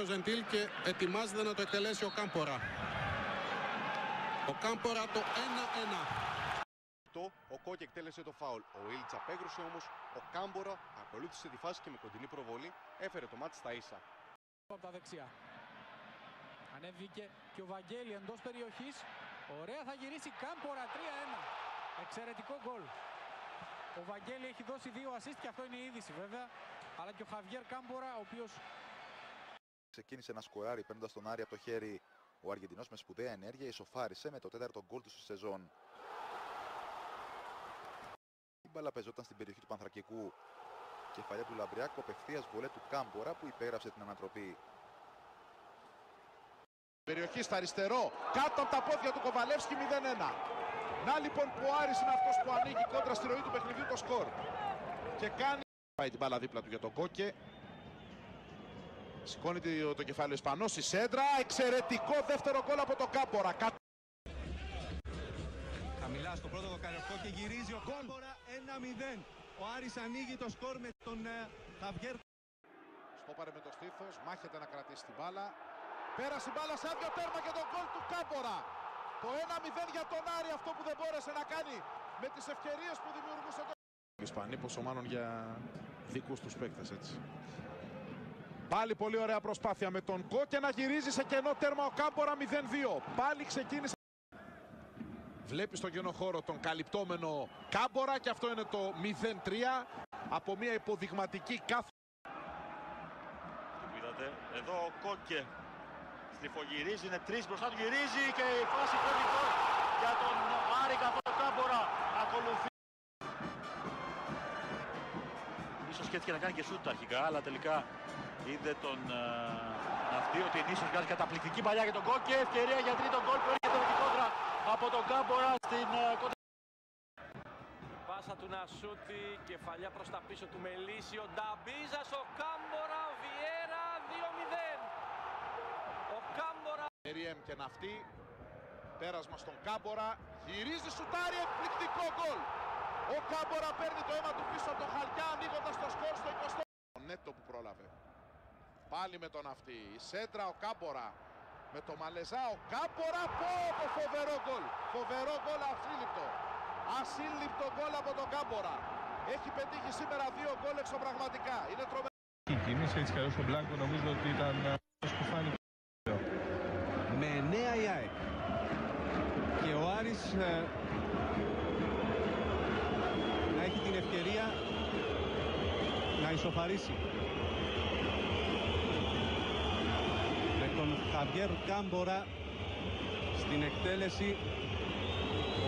Ο Ζεντήλ και ετοιμάζεται να το εκτελέσει ο Κάμπορα. Ο Κάμπορα το 1-1. Ο Κόκκι εκτέλεσε το φάουλ. Ο Ήλτσα απέγρουσε όμως. Ο Κάμπορα ακολούθησε τη φάση και με κοντινή προβολή έφερε το μάτι στα ίσα. από τα δεξιά. Ανέβηκε και ο Βαγγέλη εντός περιοχής. Ωραία θα γυρίσει Κάμπορα 3-1. Εξαιρετικό γκολ. Ο Βαγγέλη έχει δώσει δύο assist και αυτό είναι η είδηση βέβαια. Αλλά και ο Χαβιέρ Κάμπορα ο οποίος Ξεκίνησε να σκοράρει παίρνοντας τον Άρη από το χέρι. Ο Αργεντινός με σπουδαία ενέργεια ισοφάρισε με το τέταρτο γκολ του στη σεζόν. Η μπάλα πεζόταν στην περιοχή του Πανθρακικού. Κεφαλιά του Λαμπριάκου απευθείας βολέ του Κάμπορα που υπέγραψε την ανατροπή. Περιοχή στα αριστερό, κάτω από τα πόδια του Κοβαλεύσκη 0-1. Να λοιπόν που ο Άρης είναι αυτός που ανοίγει κόντρα στη ροή του παιχνιδιού το σκορ. Και κάνει... Πάει την μπάλα δίπλα του για τον Κόκε. Σηκώνει το, το κεφάλι ο Ισπανός, η Σέντρα, εξαιρετικό δεύτερο γκολ από τον Κάμπορα. Κα- Χαμηλά στο πρώτο δοκαριωτικό και γυρίζει ο Κάμπορα 1-0. Ο Άρης ανοίγει το σκορ με τον ε, Χαβιέρ Στόπαρε με το στήθος, μάχεται να κρατήσει την μπάλα. Πέρασε η μπάλα σε άδειο τέρμα και τον γκολ του Κάμπορα. Το 1-0 για τον Άρη, αυτό που δεν μπόρεσε να κάνει με τις ευκαιρίες που δημιουργούσε το... Οι Ισπανοί πόσο μάλλον για δικούς τους παίκτες έτσι. Πάλι πολύ ωραία προσπάθεια με τον Κόκε να γυρίζει σε κενό τέρμα ο Κάμπορα 0-2. Πάλι ξεκίνησε. Βλέπει στον κενό χώρο τον καλυπτόμενο Κάμπορα και αυτό είναι το 0-3 από μια υποδειγματική κάθε που είδατε. Εδώ ο Κόκε στριφογυρίζει, είναι τρεις μπροστά του, γυρίζει και η φάση πρώτη γκολ για τον Άρη καθόλου ο Κάμπορα ακολουθεί. Ίσως σκέφτηκε να κάνει και σούτ αρχικά, αλλά τελικά είδε τον ε, ναυτί ότι ίσως βγάζει καταπληκτική παλιά για τον Κόκε. Ευκαιρία για τρίτο γκολ που έρχεται με την κόντρα από τον Κάμπορα στην ε, κόντρα. Πάσα του Νασούτη, κεφαλιά προς τα πίσω του Μελίση, ο Νταμπίζας, ο Κάμπορα, ο Βιέρα, 2-0. Ο Κάμπορα Ριέμ και ναυτί. Πέρασμα στον Κάμπορα. Γυρίζει σουτάρι εκπληκτικό γκολ. Ο Κάμπορα παίρνει το αίμα του πίσω από τον Χαλκιά ανοίγοντας το σκορ στο 20. Ο Νέτο που πρόλαβε. Πάλι με τον ναυτί. Η Σέντρα ο Κάμπορα. Με το Μαλεζά ο Κάμπορα. Πω, πω φοβερό γκολ. Φοβερό γκολ ασύλληπτο. Ασύλληπτο γκολ από τον Κάμπορα. Έχει πετύχει σήμερα δύο γκολ εξωπραγματικά. Είναι τρομερό. Η κίνηση έτσι καλώς στον Μπλάνκο νομίζω ότι ήταν αυτός που φάνηκε. με 9 η ΑΕΚ. Και ο Άρης ε, να έχει την ευκαιρία να ισοφαρίσει. Με τον Χαβιέρ Κάμπορα στην εκτέλεση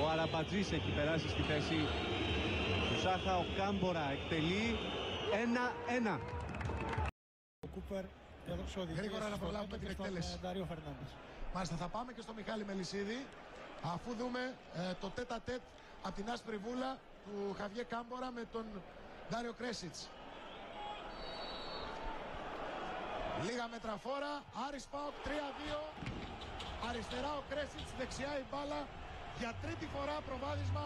ο Αραμπατζής έχει περάσει στη θέση του Σάχα. Ο Κάμπορα εκτελεί 1-1. Ο Κούπερ έδωσε οδηγίες Γρήγορα να στον προλάβουμε Νέτο την και στον, εκτέλεση. ε, Ντάριο Φερνάντες. Μάλιστα, θα πάμε και στο Μιχάλη Μελισίδη αφού δούμε ε, το τέτα τέτ από την άσπρη βούλα του Χαβιέ Κάμπορα με τον Ντάριο Κρέσιτς. Λίγα μέτρα φόρα, Άρης Πάοκ 3-2. Αριστερά ο Κρέσιτς, δεξιά η μπάλα. Για τρίτη φορά προβάδισμα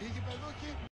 οι γηπεδούχοι